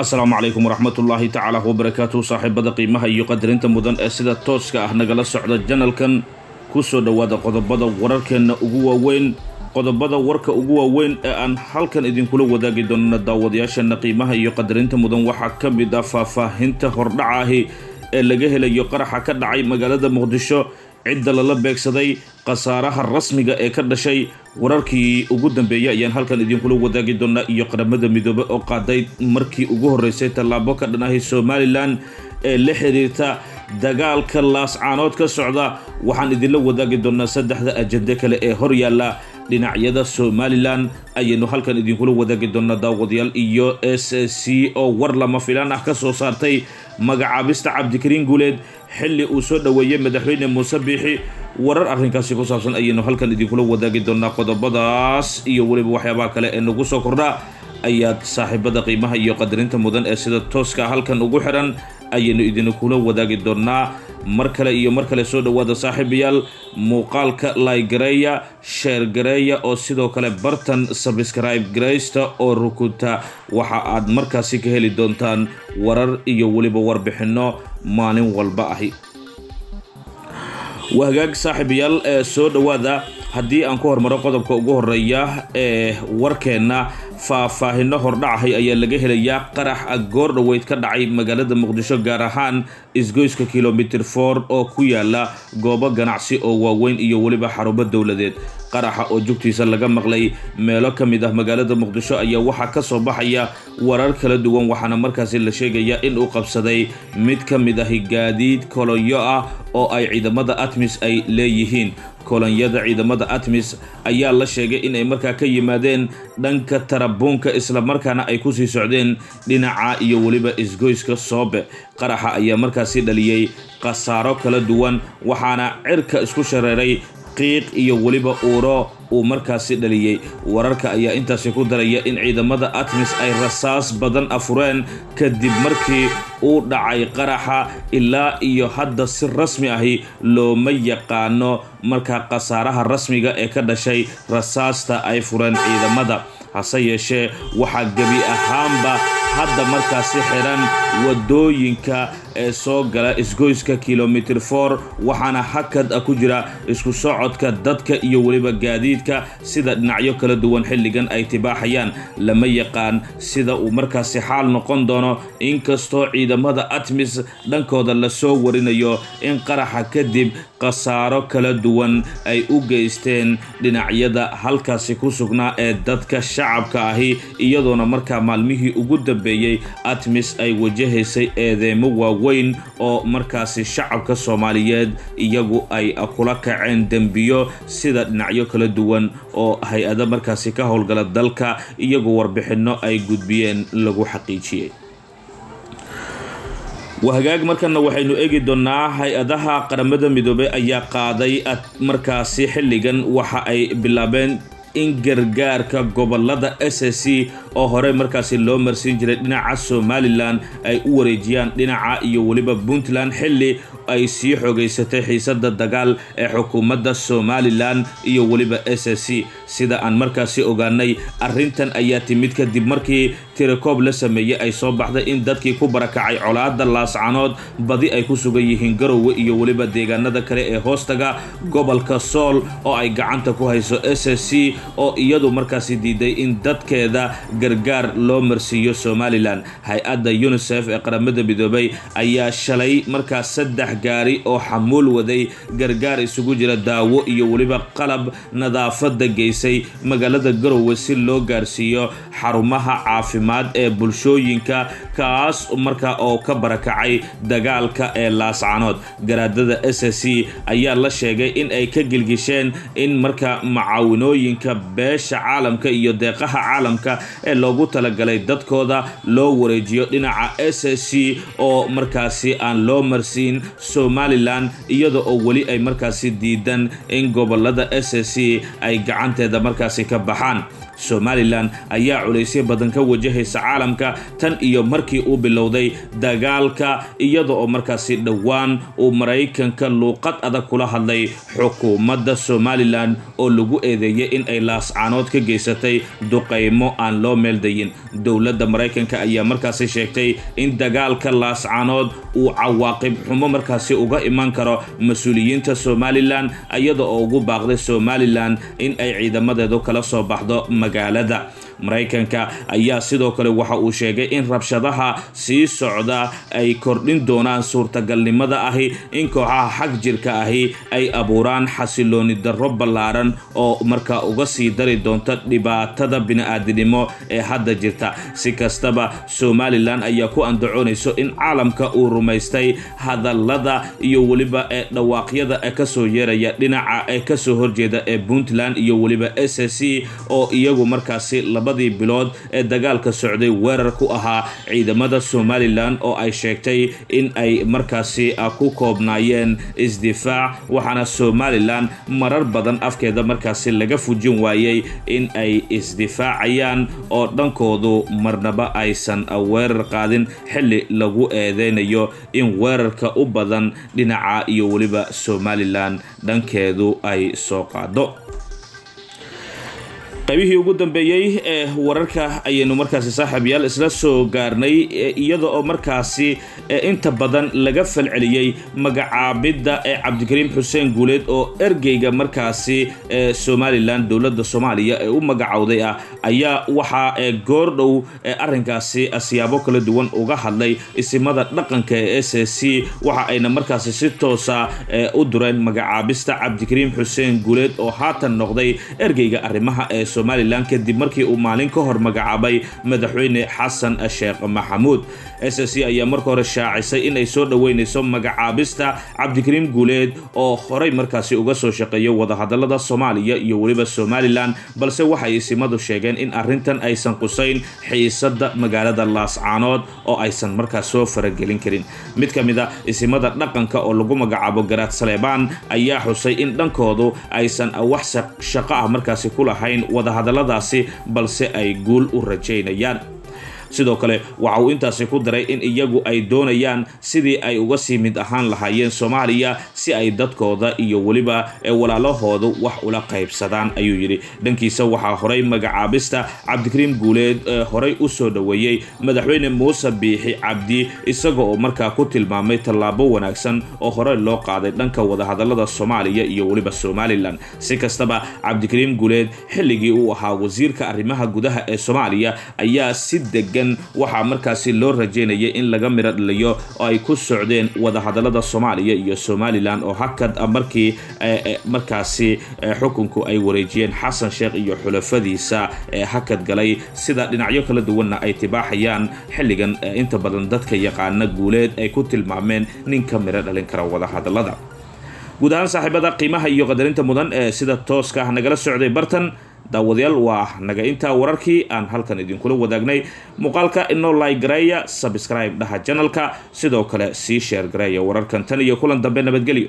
asalaamu calaykum waraxmatullaahi tacaala wabarakaatu saaxiibada qiimaha iyo qadarinta mudan ee sida tooska ah nagala socda janalkan ku soo dhowaada qodobada wararkeenna ugu waaweyn qodobada warka ugu waaweyn ee aan halkan idinkula wadaagi doonana daawadayaasheenna qiimaha iyo qadarinta mudan waxaa ka mid ah faahfaahinta hordhaca ahi ee laga helayo qaraxa ka dhacay magaalada muqdisho cidda lala beegsaday khasaaraha rasmiga ee ka dhashay wararkii ugu dambeeyay ayaan halkan idinkula wadaagi doonaa iyo qaramada midoobe oo qaaday markii ugu horreysay tallaabo ka dhan ahi somalilan ee la xiriirta dagaalka laascaanood ka socda. Waxaan idinla wadaagi doonaa saddexda ajende kale ee hor yaalla dhinacyada somalilan ayaynu halkan idinkula wadaagi doonaa daawadayaal iyo s c oo war lama filaan ah ka soo saartay magacaabista cabdikariin guuleed xilli uu soo dhoweeyey madaxweyne muuse biixi warar arrinkaasi ku saabsan ayaynu halkan idinkula wadaagi doonaa qodobadaas iyo weliba waxyaabaha kale ee nagu soo kordha ayaad saaxiibada qiimaha iyo qadarinta mudan ee sida tooska halkan ugu xiran ayaynu idinkula wadaagi doonaa. Mar kale iyo mar kale soo dhowaada saaxiibayaal muuqaalka laygareeya sheer gareeya oo sidoo kale bartan sabscribe garaysta oo rukunta waxa aad markaasi ka heli doontaan warar iyo weliba warbixinno maalin walba ahi. Wahagaag saaxiibayaal ee soo dhowaada haddii aan ku hormaro qodobka ugu horreeya ee warkeenna faahfaahino hordhacahay ayaa laga helayaa qarax goor dhoweyd ka dhacay magaalada muqdisho gaar ahaan isgoyska kilomitir for oo ku yaalla goobo ganacsi oo waaweyn iyo weliba xarumo dowladeed qaraxa oo jugtiisa laga maqlay. Meelo ka mid ah magaalada muqdisho ayaa waxaa ka soo baxaya warar kala duwan waxaana markaasi la sheegayaa in uu qabsaday mid ka mid ahi gaadiid kolonyo ah oo ay ciidamada atmis ay leeyihiin. Kolonyada ciidamada atmis ayaa la sheegay inay markaa ka yimaadeen dhanka tarabuunka islamarkaana ay ku sii socdeen dhinaca iyo weliba isgoyska soobe qaraxa ayaa markaasi dhaliyey khasaaro kala duwan waxaana cirka isku shareeray qiiq iyo weliba uuro uu markaasi dhaliyey wararka ayaa intaasi ku daraya in ciidamada atmis ay rasaas badan afureen kadib markii uu dhacay qaraxa. Ilaa iyo hadda si rasmi ahi looma yaqaano markaa khasaaraha rasmiga ee ka dhashay rasaasta ay fureen ciidamada. Hase yeeshee waxaa gebi ahaanba hadda markaasi xidhan waddooyinka ee soo gala isgoyska kilomitir for waxaana hakad ah ku jira isku socodka dadka iyo weliba gaadiidka sida dhinacyo kala duwan xilligan ay tibaaxayaan. Lama yaqaan sida uu markaasi xaal noqon doono inkastoo ciidamada atmis dhankooda la soo warinayo in qaraxa kadib khasaaro kala duwan ay u geysteen dhinacyada halkaasi ku sugnaa ee dadka shacabka ahi iyadoona markaa maalmihii ugu dambeeyey atmis ay wajahaysay eedeemo waaweyn oo markaasi shacabka soomaaliyeed iyagu ay kula kaceen dembiyo sida dhinacyo kala duwan oo hay'ado markaasi ka howlgala dalka iyagu warbixinno ay gudbiyeen lagu xaqiijiyey. Wahagaag markana waxaynu eegi doonaa hay'adaha qaramada midoobey ayaa qaaday markaasi xilligan waxa ay bilaabeen in gargaarka gobollada s c oo hore markaasi loo marsiin jiray dhinaca somalilan ay u wareejiyaan dhinaca iyo weliba puntland xilli ay sii xoogaysatay xiisada dagaal ee xukuumadda somalilan iyo weliba s c. Sida aan markaasi ogaanay arrintan ayaa timid kadib markii tirakoob la sameeyey ay soo baxday in dadkii ku barakacay colaada laascanood badi ay ku sugan yihiin garowe iyo weliba deegaanada kale ee hoostaga gobolka sool oo ay gacanta ku hayso s c oo iyadu markaasi diiday in dadkeeda gargaar loo marsiiyo somalilan hay'adda unisef ee qaramada midoobay ayaa shalay markaas saddex gaari oo xamuul waday. Gargaar isugu jira daawo iyo weliba qalab nadaafada geysay. Magaalada garowe si loo gaarsiiyo xarumaha caafimaad ee bulshooyinka kaas markaa oo ka barakacay dagaalka ee laascanood garaadada s c ayaa la sheegay in ay ka gilgisheen in marka macaawinooyinka beesha caalamka iyo deeqaha caalamka ee loogu talagalay dadkooda loo wareejiyo dhinaca s c oo markaasi aan loo marsiin somalilan iyada oo weli ay markaasi diidan in gobollada s c ay gacanteeda markaasi ka baxaan somalilan ayaa culaysyo badan ka wajahaysa caalamka tan iyo markii uu bilowday dagaalka iyada oo markaasi dhowaan uu maraykanka luuqad adag kula hadlay xukuumadda somalilan oo lagu eedeeyay in ay laascaanood ka geysatay duqaymo aan loo meeldayin. Dowladda maraykanka ayaa markaasi sheegtay in dagaalka laascaanood uu cawaaqib xumo markaasi uga iman karo mas'uuliyiinta somalilan iyada oo ugu baaqday somalilan in ay ciidamadeedu kala soo baxdo magaalada maraykanka ayaa sidoo kale waxa uu sheegay in rabshadaha sii socda ay kordhin doonaan suurtagalnimada ahi in kooxaha xag jirka ahi ay abuuraan xasilooni darro ballaaran oo markaa uga sii dari doonta dhibaatada bini-aadinimo ee hadda jirta. Si kastaba somalilan ayaa ku andacoonayso in caalamka uu rumaystay hadallada iyo weliba ee dhawaaqyada ee ka soo yeeraya dhinaca ee ka soo horjeeda ee puntland iyo weliba s c oo iyagu markaasi labadii bilood ee dagaalka socday weerar ku ahaa ciidamada somalilan oo ay sheegtay in ay markaasi ku koobnaayeen isdifaac waxaana somalilan marar badan afkeeda markaasi laga fujin waayey in ay isdifaacayaan oo dhankoodu marnaba aysan weerar qaadin xilli lagu eedeynayo in weerarka u badan dhinaca iyo weliba somalilan dhankeedu ay soo qaado qaybihii ugu dambeeyey ee wararka ayaynu markaasi saaxiibayaal isla soo gaarnay iyada oo markaasi inta badan laga falceliyey magacaabidda ee cabdikariim xuseen guuleed oo ergeyga markaasi ee somalilan dowladda soomaaliya ee u magacowday ah ayaa waxaa goordhow arrinkaasi siyaabo kala duwan uga hadlay isimada dhaqanka ee s c. Waxa ayna markaasi si toosa u dureen magacaabista cabdikariim xuseen guuleed oo haatan noqday ergeyga arrimaha ee somalilan kadib markii uu maalin ka hor magacaabay madaxweyne xasan sheekh maxamuud s c ayaa marka hore shaacisay in ay soo dhoweynayso magacaabista cabdikariim guuleed oo horey markaasi uga soo shaqeeyo wadahadalada soomaaliya iyo weliba somalilan balse waxay isimadu sheegeen in arrintan aysan qusayn xiisada magaalada laascaanood oo aysan markaas soo faragelin karin. Mid ka mid a isimada dhaqanka oo lagu magacaabo garaad saleebaan ayaa xusay in dhankoodu aysan wax shaqo ah markaasi ku lahayn wadahadaladaasi balse ay guul u rajaynayaan sidoo kale waxa uu intaasi ku daray in iyagu ay doonayaan sidii ay uga sii mid ahaan lahaayeen soomaaliya si ay dadkooda iyo weliba ee walaalahoodu wax ula qaybsadaan ayuu yidhi. Dhankiisa waxaa horay magacaabista cabdikariim guuleed ee horay u soo dhoweeyey madaxweyne muuse biixi cabdi isaga oo markaa ku tilmaamay tallaabo wanaagsan oo horey loo qaaday dhanka wadahadalada soomaaliya iyo weliba somalilan. Si kastaba cabdikariim guuleed xilligii uu ahaa wasiirka arrimaha gudaha ee soomaaliya ayaa si deg waxaa markaasi loo rajeynayay in laga midho dhaliyo oo ay ku socdeen wadahadalada soomaaliya iyo somalilan oo hakad markii markaasi xukunku ay wareejiyeen. Xasan sheekh iyo xulafadiisa hakad galay. Sida dhinacyo kala duwanna ay tibaaxayaan xilligan inta badan dadka yaqaana guuleed ay ku tilmaameen nin ka dhalin kara wadahadalada guud ahaan saaxiibada qiimaha iyo qadarinta mudan ee sida tooska ah nagala socday bartan daawadayaal waa naga intaa wararkii aan halkan idinkula wadaagnay. Muuqaalka inoo like gareeya sabscribe dhaha janalka sidoo kale sii sheer gareeya wararkan. Tan iyo kulan dambe nabadgelyo